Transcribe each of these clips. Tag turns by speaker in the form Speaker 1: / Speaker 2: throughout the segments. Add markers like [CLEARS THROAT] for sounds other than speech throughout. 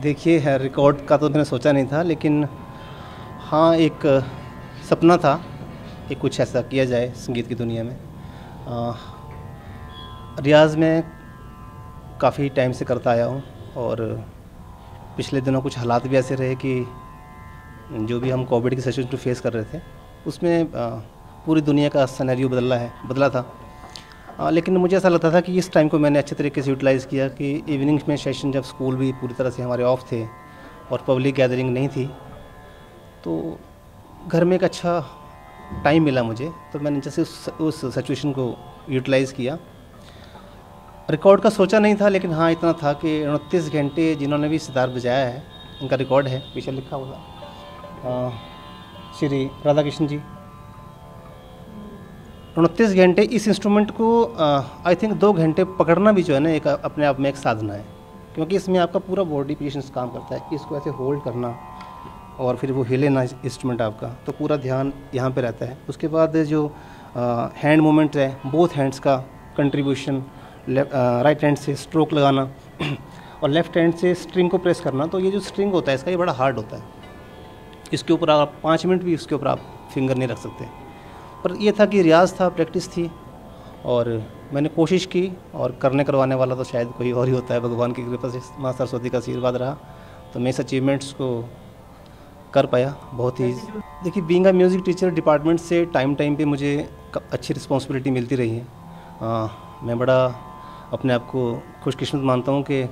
Speaker 1: देखिए है रिकॉर्ड का तो मैंने सोचा नहीं था लेकिन हाँ एक सपना था कि कुछ ऐसा किया जाए संगीत की दुनिया में। आ, रियाज में काफ़ी टाइम से करता आया हूँ और पिछले दिनों कुछ हालात भी ऐसे रहे कि जो भी हम कोविड की सिचुएशन फेस कर रहे थे उसमें पूरी दुनिया का सनैरियो बदला है बदला था। आ, लेकिन मुझे ऐसा लगता था कि इस टाइम को मैंने अच्छे तरीके से यूटिलाइज़ किया कि इवनिंग में सेशन जब स्कूल भी पूरी तरह से हमारे ऑफ़ थे और पब्लिक गैदरिंग नहीं थी तो घर में एक अच्छा टाइम मिला मुझे। तो मैंने जैसे उस उस सिचुएशन को यूटिलाइज़ किया। रिकॉर्ड का सोचा नहीं था लेकिन हाँ इतना था कि उनतीस घंटे जिन्होंने भी सितार बजाया है उनका रिकॉर्ड है पीछे लिखा हुआ श्री राधा कृष्ण जी। उनतीस घंटे इस इंस्ट्रूमेंट को आई थिंक दो घंटे पकड़ना भी जो है ना एक अपने आप में एक साधना है। क्योंकि इसमें आपका पूरा बॉडी पोजिशन काम करता है, इसको ऐसे होल्ड करना और फिर वो हिले ना इंस्ट्रूमेंट आपका। तो पूरा ध्यान यहाँ पे रहता है। उसके बाद जो हैंड मूवमेंट है बोथ हैंड्स का कंट्रीब्यूशन राइट हैंड से स्ट्रोक लगाना [CLEARS THROAT] और लेफ़्ट हैंड से स्ट्रिंग को प्रेस करना। तो ये जो स्ट्रिंग होता है, इसका ये बड़ा हार्ड होता है। इसके ऊपर आप पाँच मिनट भी उसके ऊपर आप फिंगर नहीं रख सकते। पर यह था कि रियाज था प्रैक्टिस थी और मैंने कोशिश की और करने करवाने वाला तो शायद कोई और ही होता है। भगवान की कृपा से माँ सरस्वती का आशीर्वाद रहा तो मैं इस अचीवमेंट्स को कर पाया बहुत ही। देखिए being a music teacher department से टाइम टाइम पे मुझे अच्छी रिस्पॉन्सिबिलिटी मिलती रही है। आ, मैं बड़ा अपने आप को खुशकिस्मत मानता हूँ कि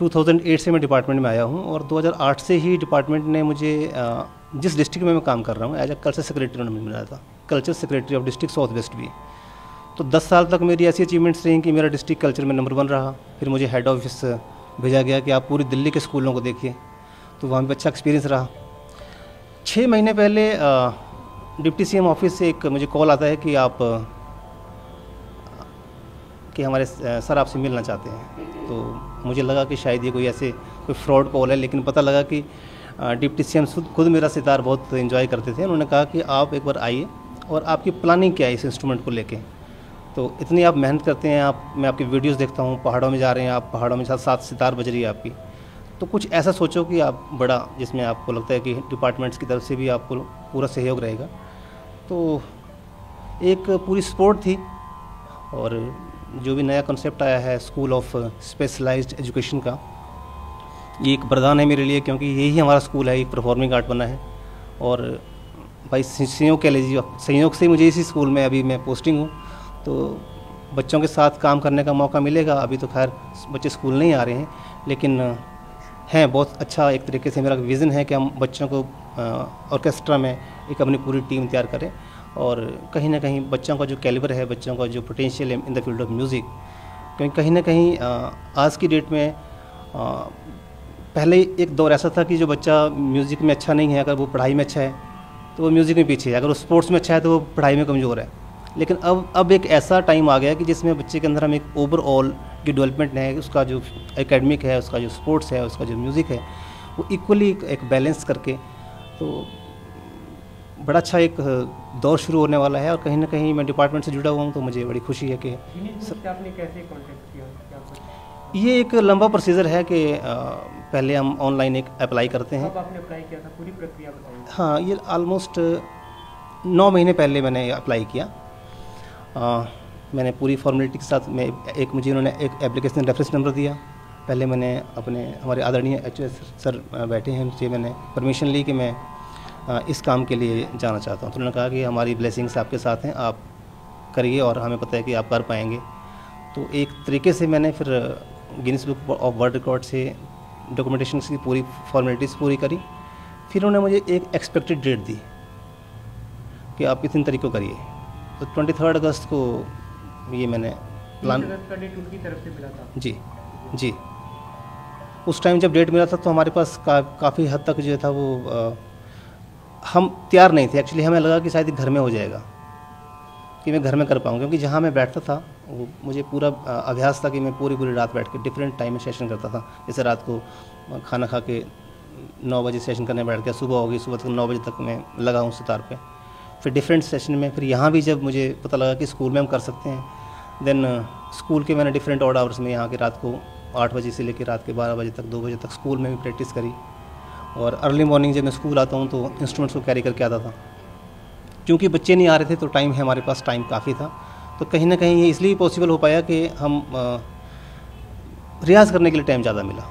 Speaker 1: 2008 से मैं डिपार्टमेंट में आया हूँ और 2008 से ही डिपार्टमेंट ने मुझे आ, जिस डिस्ट्रिक्ट में मैं काम कर रहा हूँ एज ए कल्चर सेक्रेटरी उन्होंने मिला था। Culture secretary of district south west भी। तो 10 साल तक मेरी ऐसी अचीवमेंट्स रही कि मेरा डिस्ट्रिक्ट कल्चर में नंबर वन रहा। फिर मुझे हेड ऑफ़िस भेजा गया कि आप पूरी दिल्ली के स्कूलों को देखिए। तो वहाँ पर अच्छा एक्सपीरियंस रहा। छः महीने पहले डिप्टी सीएम ऑफ़िस से एक मुझे कॉल आता है कि आप कि हमारे सर आपसे मिलना चाहते हैं। तो मुझे लगा कि शायद ये कोई ऐसे, कोई फ्रॉड कॉल है, लेकिन पता लगा कि डिप्टी सीएम खुद खुद मेरा सितार बहुत इन्जॉय करते थे। उन्होंने कहा कि आप एक बार आइए और आपकी प्लानिंग क्या है इस इंस्ट्रूमेंट को लेके? तो इतनी आप मेहनत करते हैं, आप, मैं आपकी वीडियोस देखता हूँ, पहाड़ों में जा रहे हैं आप, पहाड़ों में साथ साथ सितार बज रही है आपकी। तो कुछ ऐसा सोचो कि आप बड़ा, जिसमें आपको लगता है कि डिपार्टमेंट्स की तरफ़ से भी आपको पूरा सहयोग रहेगा। तो एक पूरी सपोर्ट थी और जो भी नया कॉन्सेप्ट आया है स्कूल ऑफ़ स्पेशलाइज्ड एजुकेशन का ये एक वरदान है मेरे लिए, क्योंकि यही हमारा स्कूल है, एक परफॉर्मिंग आर्ट बना है। और भाई संयोग कह लीजिए संयोग से मुझे इसी स्कूल में अभी मैं पोस्टिंग हूँ। तो बच्चों के साथ काम करने का मौका मिलेगा। अभी तो खैर, बच्चे स्कूल नहीं आ रहे हैं, लेकिन, हैं, बहुत अच्छा एक तरीके से मेरा विज़न है कि हम बच्चों को ऑर्केस्ट्रा में एक अपनी पूरी टीम तैयार करें। और कहीं ना कहीं बच्चों का जो कैलिबर है, बच्चों का जो पोटेंशियल है in the field of music क्योंकि कहीं ना कहीं आज की डेट में पहले एक दौर ऐसा था कि जो बच्चा म्यूज़िक में अच्छा नहीं है अगर वो पढ़ाई में अच्छा है तो वो म्यूज़िक में पीछे है। अगर वो स्पोर्ट्स में अच्छा है तो वो पढ़ाई में कमज़ोर है। लेकिन अब अब एक ऐसा टाइम आ गया कि जिसमें बच्चे के अंदर हम एक ओवरऑल की डेवलपमेंट है उसका जो एकेडमिक है उसका जो स्पोर्ट्स है उसका जो म्यूज़िक है वो इक्वली एक बैलेंस करके तो बड़ा अच्छा एक दौर शुरू होने वाला है। और कहीं ना कहीं मैं डिपार्टमेंट से जुड़ा हुआ हूँ तो मुझे बड़ी खुशी है कि सर
Speaker 2: आपने कैसे कॉन्टेक्ट किया?
Speaker 1: ये एक लंबा प्रोसीजर है कि पहले हम ऑनलाइन एक अप्लाई करते हैं।
Speaker 2: आपने अप्लाई किया था पूरी प्रक्रिया बताइए।
Speaker 1: हाँ ये ऑलमोस्ट नौ महीने पहले मैंने अप्लाई किया। आ, मैंने पूरी फॉर्मेलिटी के साथ में एक मुझे उन्होंने एक एप्लीकेशन रेफरेंस नंबर दिया। पहले मैंने अपने हमारे आदरणीय एच सर बैठे हैं उनसे मैंने परमिशन ली कि मैं इस काम के लिए जाना चाहता हूँ। तो उन्होंने कहा कि हमारी ब्लेसिंग्स आपके साथ हैं आप करिए और हमें पता है कि आप कर पाएँगे। तो एक तरीके से मैंने फिर Guinness book of world record से डॉक्यूमेंटेशन की पूरी फॉर्मेलिटीज़ पूरी करी। फिर उन्होंने मुझे एक एक्सपेक्टेड डेट दी कि आप इतने को करिए। तो ट्वेंटी थर्ड अगस्त को ये मैंने
Speaker 2: प्लान उनकी तरफ़ से मिला था।
Speaker 1: जी जी। उस टाइम जब डेट मिला था तो हमारे पास का, काफ़ी हद तक जो था वो आ, हम तैयार नहीं थे। एक्चुअली हमें लगा कि शायद घर में हो जाएगा कि मैं घर में कर पाऊँ क्योंकि जहाँ मैं बैठता था वो मुझे पूरा अभ्यास था कि मैं पूरी पूरी रात बैठ के डिफरेंट टाइम में सेशन करता था। जैसे रात को खाना खा के नौ बजे सेशन करने बैठ गया, सुबह होगी सुबह तक नौ बजे तक मैं लगा हूँ सितार पे। फिर डिफरेंट सेशन में, फिर यहाँ भी जब मुझे पता लगा कि स्कूल में हम कर सकते हैं देन स्कूल के मैंने डिफरेंट ऑर्ड आवर्स में यहाँ के रात को आठ बजे से लेकर रात के बारह बजे तक, दो बजे तक स्कूल में भी प्रैक्टिस करी। और अर्ली मॉर्निंग जब मैं स्कूल आता हूँ तो इंस्ट्रूमेंट्स को कैरी करके आता था। क्योंकि बच्चे नहीं आ रहे थे तो टाइम है हमारे पास टाइम काफ़ी था। तो कहीं ना कहीं ये इसलिए पॉसिबल हो पाया कि हम रियाज़ करने के लिए टाइम ज़्यादा मिला।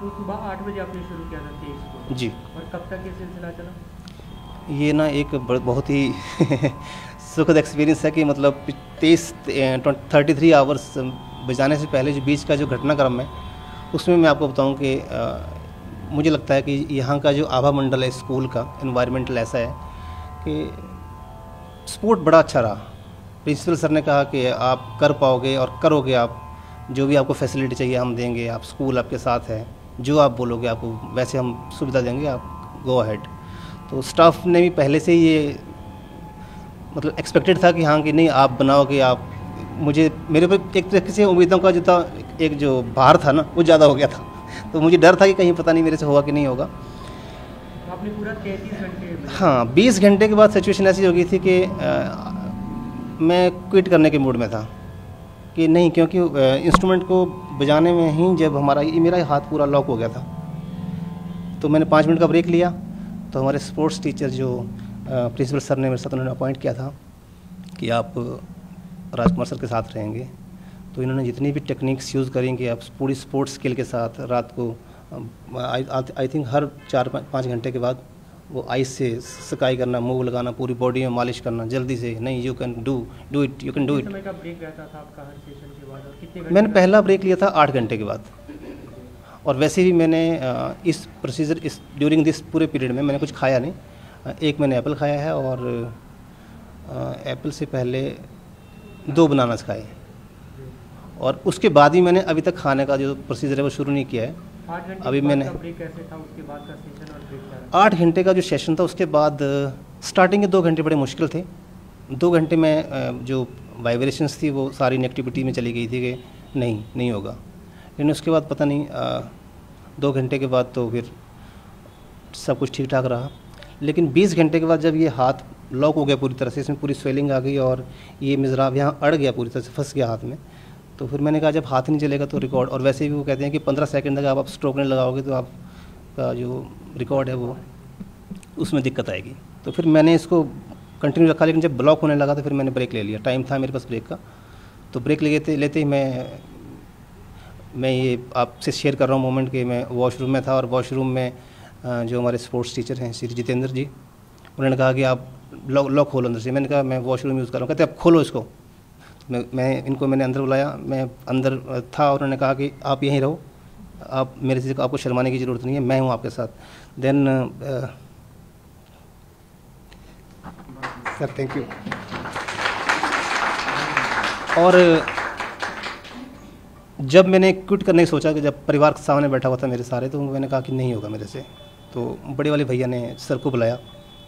Speaker 2: तो सुबह आठ बजे आपने शुरू किया था तेईस को?
Speaker 1: जी।
Speaker 2: और कब तक ये सिलसिला चला?
Speaker 1: ये ना एक बहुत ही [LAUGHS] सुखद एक्सपीरियंस है कि मतलब तेईस थर्टी थ्री आवर्स बजाने से पहले जो बीच का जो घटनाक्रम है उसमें मैं आपको बताऊँ कि मुझे लगता है कि यहाँ का जो आभा मंडल है स्कूल का इन्वायरमेंटल ऐसा है कि स्पोर्ट बड़ा अच्छा रहा। प्रिंसिपल सर ने कहा कि आप कर पाओगे और करोगे आप। जो भी आपको फैसिलिटी चाहिए हम देंगे आप स्कूल आपके साथ है। जो आप बोलोगे आपको वैसे हम सुविधा देंगे आप गो अहेड तो स्टाफ ने भी पहले से ही ये मतलब एक्सपेक्टेड था कि हाँ कि नहीं आप बनाओगे आप मुझे मेरे पर एक तरीके से उम्मीदों का जो था एक जो भार था ना वो ज़्यादा हो गया था। [LAUGHS] तो मुझे डर था कि कहीं पता नहीं मेरे से होगा कि नहीं होगा।
Speaker 2: तो आपने पूरा तैंतीस घंटे
Speaker 1: हाँ बीस घंटे के बाद सिचुएशन ऐसी हो गई थी कि मैं क्विट करने के मूड में था कि नहीं, क्योंकि इंस्ट्रूमेंट को बजाने में ही जब हमारा मेरा हाथ पूरा लॉक हो गया था। तो मैंने पाँच मिनट का ब्रेक लिया। तो हमारे स्पोर्ट्स टीचर जो प्रिंसिपल सर ने मेरे साथ उन्होंने अपॉइंट किया था कि आप राजकुमार सर के साथ रहेंगे। तो इन्होंने जितनी भी टेक्निक्स यूज़ करेंगे आप पूरी स्पोर्ट्स स्किल के साथ रात को आई थिंक हर चार पाँच घंटे के बाद वो आइस से सकाई करना मूव लगाना पूरी बॉडी में मालिश करना जल्दी से नहीं you can do do it you can do it मैंने पहला ब्रेक लिया था आठ घंटे के बाद। और वैसे भी मैंने इस प्रोसीजर इस ड्यूरिंग दिस पूरे पीरियड में मैंने कुछ खाया नहीं। एक मैंने एप्पल खाया है और एप्पल से पहले दो बनाना खाए। और उसके बाद ही मैंने अभी तक खाने का जो प्रोसीजर है वो शुरू नहीं किया है। अभी मैंने आठ घंटे का जो सेशन था उसके बाद स्टार्टिंग के दो घंटे बड़े मुश्किल थे। दो घंटे में जो वाइब्रेशंस थी वो सारी नेगेटिविटी में चली गई थी कि नहीं नहीं होगा। लेकिन उसके बाद पता नहीं आ, दो घंटे के बाद तो फिर सब कुछ ठीक ठाक रहा। लेकिन 20 घंटे के बाद जब ये हाथ लॉक हो गया पूरी तरह से इसमें पूरी स्वेलिंग आ गई और ये मिजराब यहाँ अड़ गया पूरी तरह से फंस गया हाथ में तो फिर मैंने कहा, जब हाथ नहीं चलेगा तो रिकॉर्ड और वैसे भी वो कहते हैं कि पंद्रह सेकंड तक आप स्ट्रोक नहीं लगाओगे तो आपका जो रिकॉर्ड है वो, उसमें दिक्कत आएगी। तो फिर मैंने इसको कंटिन्यू रखा, लेकिन जब ब्लॉक होने लगा तो फिर मैंने ब्रेक ले लिया। टाइम था मेरे पास ब्रेक का। तो ब्रेक ले लेते लेते ही मैं मैं ये आपसे शेयर कर रहा हूँ मोमेंट कि, मैं वॉशरूम में था और वॉशरूम में जो हमारे स्पोर्ट्स टीचर हैं, श्री जितेंद्र जी, उन्होंने कहा कि आप लॉक लॉक खोलो अंदर से। मैंने कहा, मैं वॉशरूम यूज़ कर रहा हूँ। कहते आप खोलो इसको। मैं, इनको मैंने अंदर बुलाया, मैं अंदर था और उन्होंने कहा कि आप यहीं रहो, आप मेरे से आपको शर्माने की ज़रूरत नहीं है, मैं हूँ आपके साथ। देन सर थैंक यू और, जब मैंने क्विट करने की सोचा कि जब परिवार के सामने बैठा हुआ था मेरे सारे तो मैंने कहा कि नहीं होगा मेरे से। तो बड़े वाले भैया ने सर को बुलाया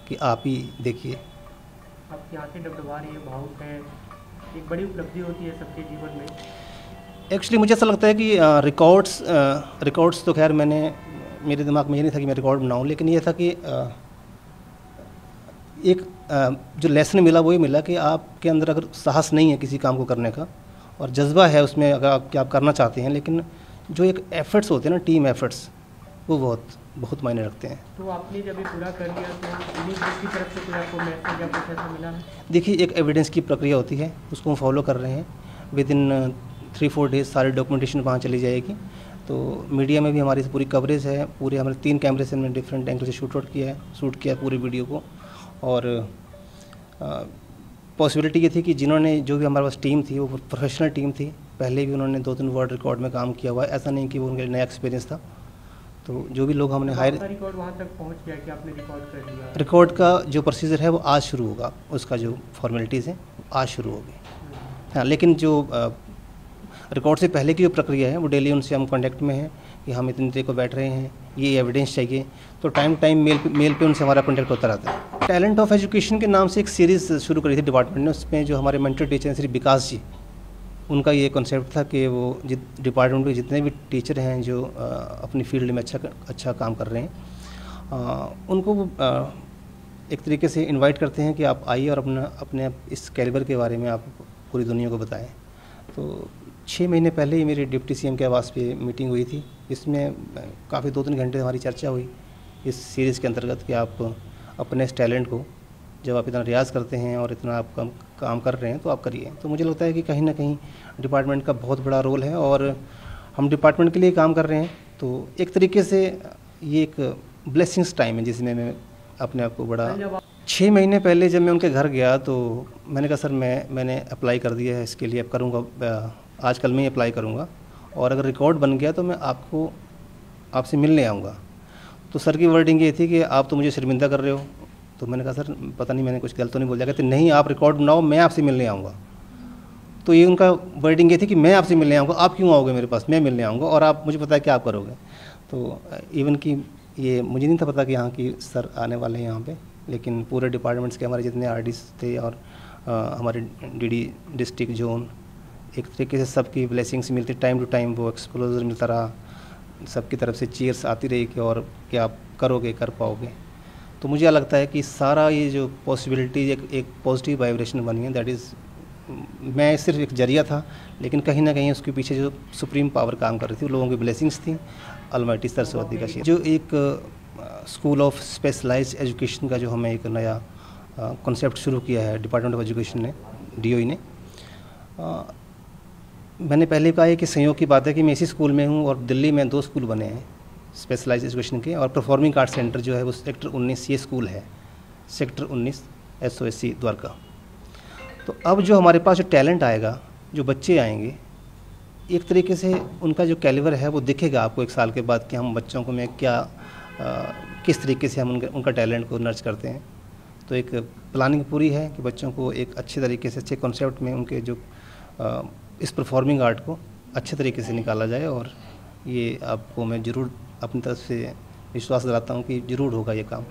Speaker 1: कि आप ही देखिए।
Speaker 2: आपकी आँखें डबडबा रही है, भावुक है। एक बड़ी उपलब्धि होती है सबके जीवन में।
Speaker 1: एक्चुअली मुझे ऐसा लगता है कि रिकॉर्ड्स रिकॉर्ड्स तो खैर मैंने, मेरे दिमाग में ये नहीं था कि मैं रिकॉर्ड बनाऊँ, लेकिन ये था कि एक जो लेसन मिला वो ये मिला कि आपके अंदर अगर साहस नहीं है किसी काम को करने का और जज्बा है उसमें अगर आप क्या आप करना चाहते हैं, लेकिन जो एक एफर्ट्स होते हैं ना टीम एफर्ट्स वो बहुत बहुत मायने रखते हैं।
Speaker 2: तो आपने जब पूरा कर लिया तो की तरफ़ से कोई आपको मैसेज या मिला?
Speaker 1: देखिए एक एविडेंस की प्रक्रिया होती है उसको हम फॉलो कर रहे हैं। Within three four days सारी डॉक्यूमेंटेशन वहाँ चली जाएगी। तो मीडिया में भी हमारी पूरी कवरेज है पूरे हमारे तीन कैमरे से हमने डिफरेंट एंगल से शूट आउट किया है शूट किया पूरी वीडियो को। और पॉसिबिलिटी ये थी कि जिन्होंने जो भी हमारे पास टीम थी वो प्रोफेशनल टीम थी पहले भी उन्होंने दो तीन वर्ल्ड रिकॉर्ड में काम किया हुआ है। ऐसा नहीं कि वो उनके लिए नया एक्सपीरियंस था। तो जो भी लोग हमने हायर
Speaker 2: रिकॉर्ड वहाँ तक पहुँच गया कि आपने रिकॉर्ड कर लिया
Speaker 1: रिकॉर्ड का जो प्रोसीजर है वो आज शुरू होगा। उसका जो फॉर्मेलिटीज़ है आज शुरू होगी। हाँ लेकिन जो रिकॉर्ड से पहले की जो प्रक्रिया है वो डेली उनसे हम कॉन्टेक्ट में हैं कि हम इतनी देर को बैठ रहे हैं ये एविडेंस चाहिए। तो टाइम टाइम मेल पे मेल पे उनसे हमारा कॉन्टैक्ट होता रहता है। टैलेंट ऑफ़ एजुकेशन के नाम से एक सीरीज़ शुरू करी थी डिपार्टमेंट ने उसमें जो हमारे मेंटर टीचर हैं श्री विकास जी। उनका ये कॉन्सेप्ट था कि वो जित डिपार्टमेंट के जितने भी टीचर हैं जो आ, अपनी फ़ील्ड में अच्छा अच्छा काम कर रहे हैं आ, उनको वो आ, एक तरीके से इनवाइट करते हैं कि आप आइए और अपना अपने इस कैलिबर के बारे में आप पूरी दुनिया को बताएँ। तो छः महीने पहले ही मेरी डिप्टी सीएम के आवास पे मीटिंग हुई थी इसमें काफ़ी दो तीन घंटे हमारी चर्चा हुई। इस सीरीज़ के अंतर्गत कि आप अपने इस टैलेंट को जब आप इतना रियाज़ करते हैं और इतना आप काम काम कर रहे हैं तो आप करिए। तो मुझे लगता है कि कहीं ना कहीं डिपार्टमेंट का बहुत बड़ा रोल है और हम डिपार्टमेंट के लिए काम कर रहे हैं। तो एक तरीके से ये एक ब्लेसिंग्स टाइम है जिसमें मैं अपने आप को बड़ा छः महीने पहले जब मैं उनके घर गया तो मैंने कहा सर मैं मैंने अप्लाई कर दिया है इसके लिए अब करूँगा आज कल मैं ही अप्लाई करूँगा। और अगर रिकॉर्ड बन गया तो मैं आपको आपसे मिलने आऊँगा। तो सर की वर्डिंग ये थी कि आप तो मुझे शर्मिंदा कर रहे हो तो मैंने कहा सर पता नहीं मैंने कुछ गलत तो नहीं बोल। दिया कहते नहीं आप रिकॉर्ड बनाओ मैं आपसे मिलने आऊँगा। तो ये उनका वर्डिंग ये थी कि मैं आपसे मिलने आऊँगा आप क्यों आओगे मेरे पास? मैं मिलने आऊँगा और आप मुझे पता है कि आप करोगे। तो इवन कि ये मुझे नहीं था पता कि यहाँ की सर आने वाले हैं यहाँ पे लेकिन पूरे डिपार्टमेंट्स के हमारे जितने आरडी थे और आ, हमारे डी डिस्ट्रिक्ट जोन एक तरीके से सबकी ब्लेसिंग्स मिलती टाइम टू टाइम वो एक्सप्लोजर मिलता रहा। सबकी तरफ़ से चीयर्स आती रही कि और क्या आप करोगे कर पाओगे। तो मुझे लगता है कि सारा ये जो पॉसिबिलिटी एक एक पॉजिटिव वाइब्रेशन बनी है दैट इज़ मैं सिर्फ़ एक ज़रिया था लेकिन कहीं ना कहीं उसके पीछे जो सुप्रीम पावर काम कर रही थी लोगों की ब्लेसिंग्स थी अलमाटी सरस्वती का जो एक स्कूल ऑफ़ स्पेशलाइज एजुकेशन का जो हमें एक नया कॉन्सेप्ट शुरू किया है डिपार्टमेंट ऑफ़ एजुकेशन ने डी ने। आ, मैंने पहले कहा है कि संयोग की बात है कि मैं इसी स्कूल में हूँ और दिल्ली में दो स्कूल बने हैं। स्पेशलाइज एजुकेशन के। और परफॉर्मिंग आर्ट सेंटर जो है वो सेक्टर 19 ये स्कूल है। Sector 19 S O S C Dwarka. तो अब जो हमारे पास जो टैलेंट आएगा जो बच्चे आएँगे एक तरीके से उनका जो कैलिवर है वो दिखेगा आपको एक साल के बाद कि हम बच्चों को में क्या आ, किस तरीके से हम उनका उनका टैलेंट को नर्च करते हैं। तो एक प्लानिंग पूरी है कि बच्चों को एक अच्छे तरीके से अच्छे कॉन्सेप्ट में उनके जो आ, इस परफॉर्मिंग आर्ट को अच्छे तरीके से निकाला जाए। और ये आपको मैं ज़रूर अपनी तरफ़ से विश्वास दिलाता हूँ कि ज़रूर होगा ये काम।